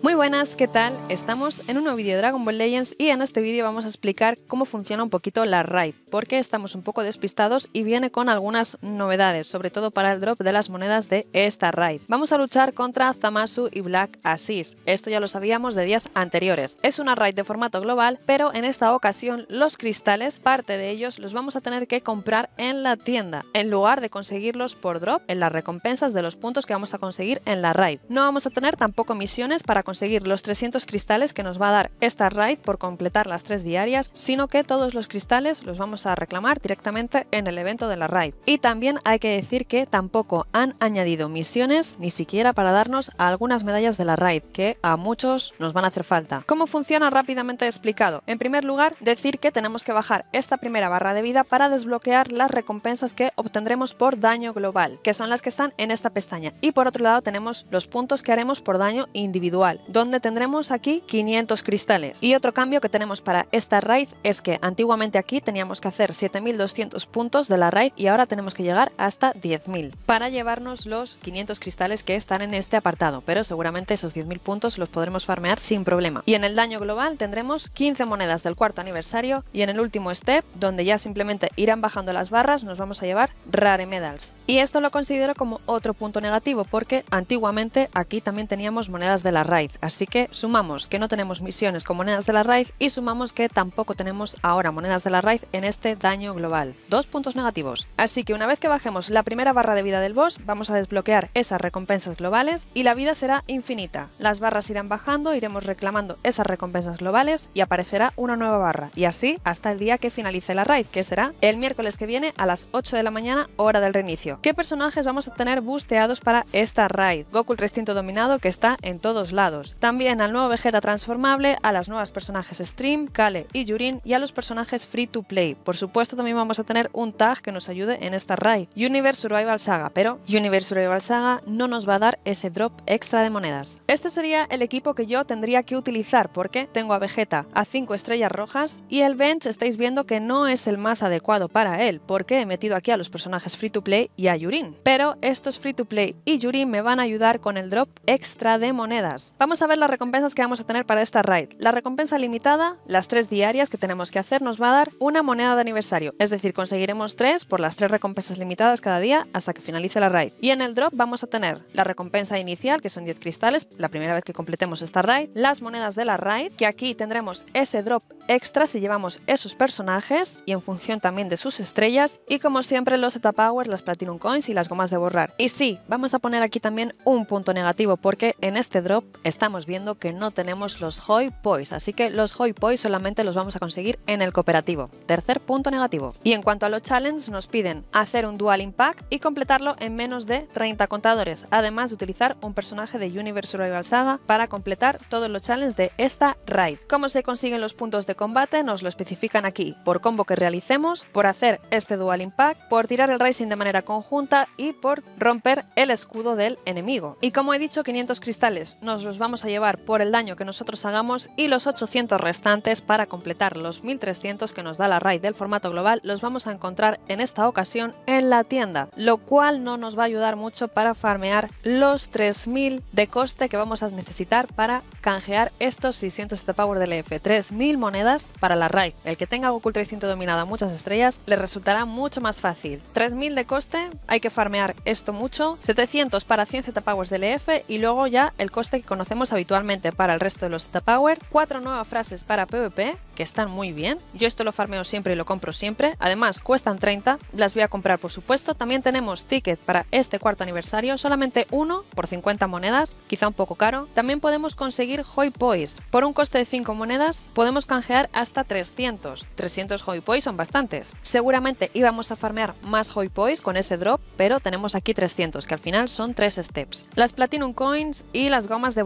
Muy buenas, ¿qué tal? Estamos en un nuevo vídeo de Dragon Ball Legends y en este vídeo vamos a explicar cómo funciona un poquito la raid, porque estamos un poco despistados y viene con algunas novedades, sobre todo para el drop de las monedas de esta raid. Vamos a luchar contra Zamasu y Black Asis, esto ya lo sabíamos de días anteriores. Es una raid de formato global, pero en esta ocasión los cristales, parte de ellos los vamos a tener que comprar en la tienda, en lugar de conseguirlos por drop en las recompensas de los puntos que vamos a conseguir en la raid. No vamos a tener tampoco misiones para conseguir los 300 cristales que nos va a dar esta raid por completar las tres diarias, sino que todos los cristales los vamos a reclamar directamente en el evento de la raid. Y también hay que decir que tampoco han añadido misiones ni siquiera para darnos algunas medallas de la raid, que a muchos nos van a hacer falta. ¿Cómo funciona rápidamente explicado? En primer lugar, decir que tenemos que bajar esta primera barra de vida para desbloquear las recompensas que obtendremos por daño global, que son las que están en esta pestaña. Y por otro lado tenemos los puntos que haremos por daño individual donde tendremos aquí 500 cristales. Y otro cambio que tenemos para esta raid es que antiguamente aquí teníamos que hacer 7200 puntos de la raid y ahora tenemos que llegar hasta 10.000 para llevarnos los 500 cristales que están en este apartado, pero seguramente esos 10.000 puntos los podremos farmear sin problema. Y en el daño global tendremos 15 monedas del cuarto aniversario y en el último step, donde ya simplemente irán bajando las barras, nos vamos a llevar rare medals. Y esto lo considero como otro punto negativo porque antiguamente aquí también teníamos monedas de la Así que sumamos que no tenemos misiones con monedas de la raid y sumamos que tampoco tenemos ahora monedas de la raid en este daño global. Dos puntos negativos. Así que una vez que bajemos la primera barra de vida del boss, vamos a desbloquear esas recompensas globales y la vida será infinita. Las barras irán bajando, iremos reclamando esas recompensas globales y aparecerá una nueva barra. Y así hasta el día que finalice la raid, que será el miércoles que viene a las 8 de la mañana, hora del reinicio. ¿Qué personajes vamos a tener busteados para esta raid? Goku el 300 dominado que está en todos lados. También al nuevo Vegeta transformable, a las nuevas personajes Stream, Kale y Yurin y a los personajes Free to Play. Por supuesto también vamos a tener un tag que nos ayude en esta raid, Universe Survival Saga, pero Universe Survival Saga no nos va a dar ese drop extra de monedas. Este sería el equipo que yo tendría que utilizar porque tengo a Vegeta a 5 estrellas rojas y el bench estáis viendo que no es el más adecuado para él porque he metido aquí a los personajes Free to Play y a Yurin. Pero estos Free to Play y Yurin me van a ayudar con el drop extra de monedas. Vamos a ver las recompensas que vamos a tener para esta raid. La recompensa limitada, las tres diarias que tenemos que hacer, nos va a dar una moneda de aniversario. Es decir, conseguiremos tres por las tres recompensas limitadas cada día hasta que finalice la raid. Y en el drop vamos a tener la recompensa inicial, que son 10 cristales, la primera vez que completemos esta raid, las monedas de la raid, que aquí tendremos ese drop extra si llevamos esos personajes y en función también de sus estrellas, y como siempre los Eta Powers, las Platinum Coins y las gomas de borrar. Y sí, vamos a poner aquí también un punto negativo porque en este drop estamos viendo que no tenemos los Hoi Pois, así que los Hoi Pois solamente los vamos a conseguir en el cooperativo. Tercer punto negativo. Y en cuanto a los challenges, nos piden hacer un Dual Impact y completarlo en menos de 30 contadores, además de utilizar un personaje de Universe Survival Saga para completar todos los challenges de esta raid. ¿Cómo se consiguen los puntos de combate? Nos lo especifican aquí, por combo que realicemos, por hacer este Dual Impact, por tirar el Rising de manera conjunta y por romper el escudo del enemigo. Y como he dicho, 500 cristales nos los vamos a llevar por el daño que nosotros hagamos y los 800 restantes para completar los 1300 que nos da la raid del formato global los vamos a encontrar en esta ocasión en la tienda, lo cual no nos va a ayudar mucho para farmear los 3000 de coste que vamos a necesitar para canjear estos 600 de power del EF. 3000 monedas para la raid. El que tenga Goku 300 dominado a muchas estrellas le resultará mucho más fácil. 3000 de coste, hay que farmear esto mucho, 700 para 100 Z powers del EF y luego ya el coste que conocemos habitualmente para el resto de los Power, cuatro nuevas frases para PvP, que están muy bien. Yo esto lo farmeo siempre y lo compro siempre. Además, cuestan 30, las voy a comprar por supuesto. También tenemos ticket para este cuarto aniversario, solamente uno por 50 monedas, quizá un poco caro. También podemos conseguir Hoi Pois. Por un coste de 5 monedas, podemos canjear hasta 300. 300 Hoi Pois son bastantes. Seguramente íbamos a farmear más Hoi Pois con ese drop, pero tenemos aquí 300, que al final son 3 steps. Las Platinum Coins y las gomas de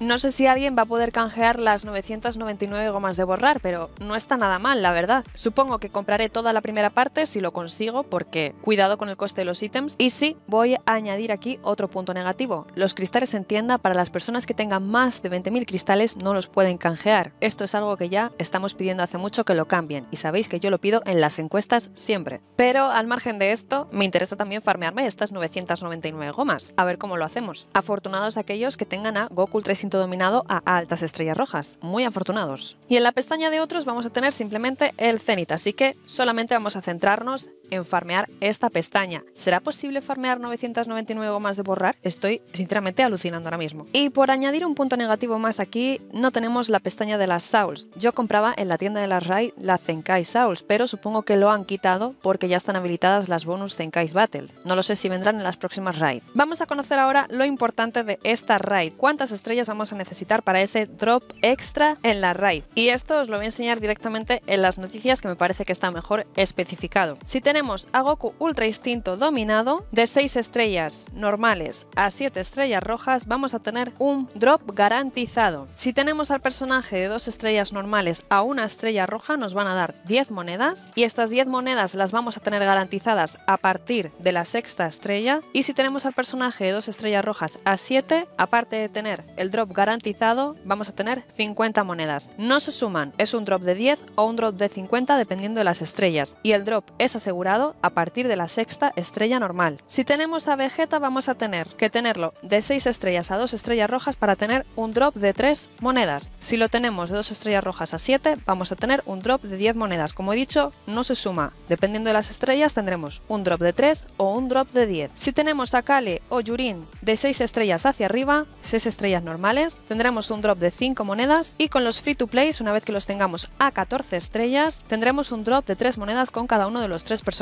No sé si alguien va a poder canjear las 999 gomas de borrar, pero no está nada mal, la verdad. Supongo que compraré toda la primera parte si lo consigo, porque cuidado con el coste de los ítems. Y sí, voy a añadir aquí otro punto negativo. Los cristales en tienda para las personas que tengan más de 20.000 cristales no los pueden canjear. Esto es algo que ya estamos pidiendo hace mucho que lo cambien, y sabéis que yo lo pido en las encuestas siempre. Pero al margen de esto, me interesa también farmearme estas 999 gomas, a ver cómo lo hacemos. Afortunados aquellos que tengan a Goku Goku Instinto dominado a altas estrellas rojas. Muy afortunados. Y en la pestaña de otros vamos a tener simplemente el Zenith, así que solamente vamos a centrarnos en farmear esta pestaña. ¿Será posible farmear 999 gomas de borrar? Estoy sinceramente alucinando ahora mismo. Y por añadir un punto negativo más aquí, no tenemos la pestaña de las Souls. Yo compraba en la tienda de las Raid la Zenkai Souls, pero supongo que lo han quitado porque ya están habilitadas las bonus Zenkai's Battle. No lo sé si vendrán en las próximas Raid. Vamos a conocer ahora lo importante de esta Raid. ¿Cuántas estrellas vamos a necesitar para ese drop extra en la Raid? Y esto os lo voy a enseñar directamente en las noticias que me parece que está mejor especificado. Si tenemos a Goku Ultra Instinto dominado, de 6 estrellas normales a 7 estrellas rojas, vamos a tener un drop garantizado. Si tenemos al personaje de 2 estrellas normales a una estrella roja, nos van a dar 10 monedas y estas 10 monedas las vamos a tener garantizadas a partir de la sexta estrella. Y si tenemos al personaje de 2 estrellas rojas a 7, aparte de tener el drop garantizado, vamos a tener 50 monedas. No se suman, es un drop de 10 o un drop de 50 dependiendo de las estrellas y el drop es asegurado a partir de la sexta estrella normal. Si tenemos a Vegeta vamos a tener que tenerlo de 6 estrellas a 2 estrellas rojas para tener un drop de 3 monedas. Si lo tenemos de 2 estrellas rojas a 7 vamos a tener un drop de 10 monedas. Como he dicho, no se suma. Dependiendo de las estrellas tendremos un drop de 3 o un drop de 10. Si tenemos a Kale o Yurin de 6 estrellas hacia arriba, 6 estrellas normales, tendremos un drop de 5 monedas y con los free to plays, una vez que los tengamos a 14 estrellas, tendremos un drop de 3 monedas con cada uno de los 3 personajes.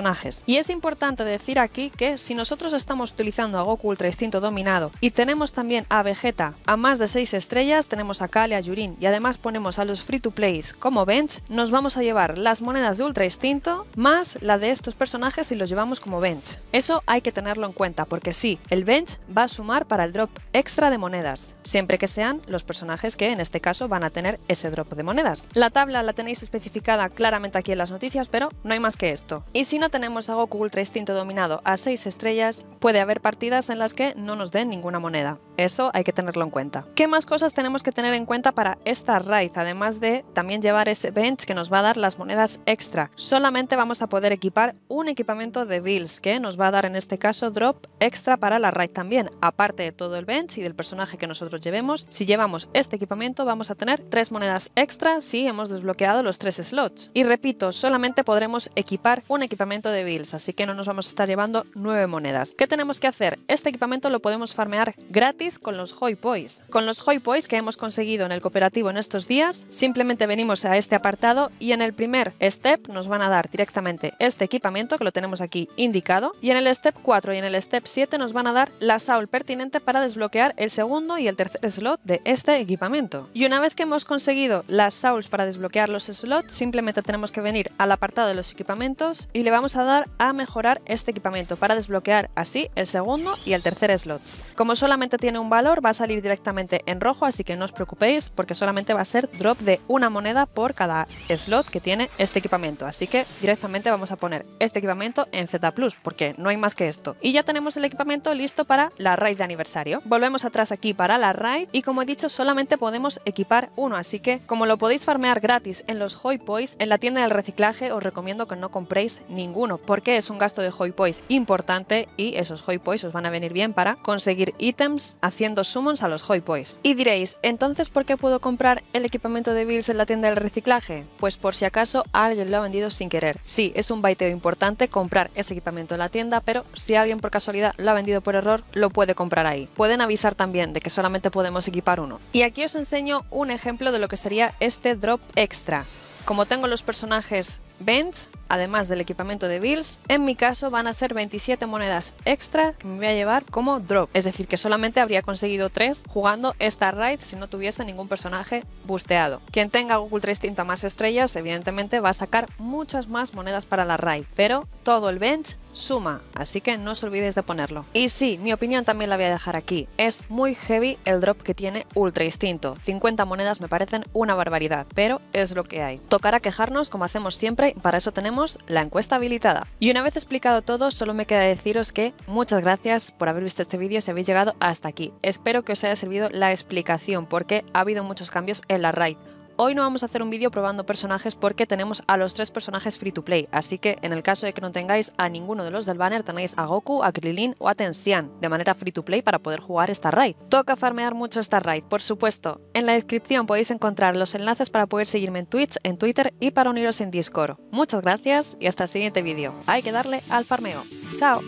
Y es importante decir aquí que si nosotros estamos utilizando a Goku Ultra Instinto dominado y tenemos también a Vegeta a más de 6 estrellas, tenemos a Kale, a Yurin y además ponemos a los free to plays como bench, nos vamos a llevar las monedas de Ultra Instinto más la de estos personajes si los llevamos como bench. Eso hay que tenerlo en cuenta porque sí, el bench va a sumar para el drop extra de monedas, siempre que sean los personajes que en este caso van a tener ese drop de monedas. La tabla la tenéis especificada claramente aquí en las noticias, pero no hay más que esto. Y si no tenemos a Goku Ultra Instinto dominado a 6 estrellas, puede haber partidas en las que no nos den ninguna moneda. Eso hay que tenerlo en cuenta. ¿Qué más cosas tenemos que tener en cuenta para esta raid? Además de también llevar ese bench que nos va a dar las monedas extra. Solamente vamos a poder equipar un equipamiento de Bills que nos va a dar en este caso drop extra para la raid también. Aparte de todo el bench y del personaje que nosotros llevemos, si llevamos este equipamiento vamos a tener 3 monedas extra si hemos desbloqueado los 3 slots. Y repito, solamente podremos equipar un equipamiento de Bills así que no nos vamos a estar llevando 9 monedas. ¿Qué tenemos que hacer? Este equipamiento lo podemos farmear gratis con los Hoi Pois. Con los Hoi Pois que hemos conseguido en el cooperativo en estos días, simplemente venimos a este apartado y en el primer step nos van a dar directamente este equipamiento que lo tenemos aquí indicado y en el step 4 y en el step 7 nos van a dar la SAUL pertinente para desbloquear el segundo y el tercer slot de este equipamiento. Y una vez que hemos conseguido las SAULs para desbloquear los slots, simplemente tenemos que venir al apartado de los equipamientos y le vamos a dar a mejorar este equipamiento para desbloquear así el segundo y el tercer slot. Como solamente tiene un valor va a salir directamente en rojo así que no os preocupéis porque solamente va a ser drop de una moneda por cada slot que tiene este equipamiento. Así que directamente vamos a poner este equipamiento en Z porque no hay más que esto. Y ya tenemos el equipamiento listo para la raid de aniversario. Volvemos atrás aquí para la raid y como he dicho solamente podemos equipar uno así que como lo podéis farmear gratis en los Hoi en la tienda del reciclaje os recomiendo que no compréis ninguno porque es un gasto de Hoi importante y esos Hoi Pois os van a venir bien para conseguir ítems haciendo summons a los Hoi Pois. Y diréis, entonces ¿por qué puedo comprar el equipamiento de Bills en la tienda del reciclaje? Pues por si acaso alguien lo ha vendido sin querer. Sí, es un baiteo importante comprar ese equipamiento en la tienda, pero si alguien por casualidad lo ha vendido por error, lo puede comprar ahí. Pueden avisar también de que solamente podemos equipar uno. Y aquí os enseño un ejemplo de lo que sería este drop extra. Como tengo los personajes Bench, además del equipamiento de Bills, en mi caso van a ser 27 monedas extra que me voy a llevar como drop. Es decir, que solamente habría conseguido 3 jugando esta raid si no tuviese ningún personaje busteado. Quien tenga Google 300 más estrellas, evidentemente va a sacar muchas más monedas para la raid, pero todo el bench suma, así que no os olvidéis de ponerlo. Y sí, mi opinión también la voy a dejar aquí. Es muy heavy el drop que tiene Ultra Instinto. 50 monedas me parecen una barbaridad, pero es lo que hay. Tocará quejarnos como hacemos siempre, para eso tenemos la encuesta habilitada. Y una vez explicado todo, solo me queda deciros que muchas gracias por haber visto este vídeo si habéis llegado hasta aquí. Espero que os haya servido la explicación porque ha habido muchos cambios en la raid Hoy no vamos a hacer un vídeo probando personajes porque tenemos a los tres personajes free to play, así que en el caso de que no tengáis a ninguno de los del banner tenéis a Goku, a Krilin o a Tensian de manera free to play para poder jugar esta raid. Toca farmear mucho esta raid, por supuesto. En la descripción podéis encontrar los enlaces para poder seguirme en Twitch, en Twitter y para uniros en Discord. Muchas gracias y hasta el siguiente vídeo. Hay que darle al farmeo. ¡Chao!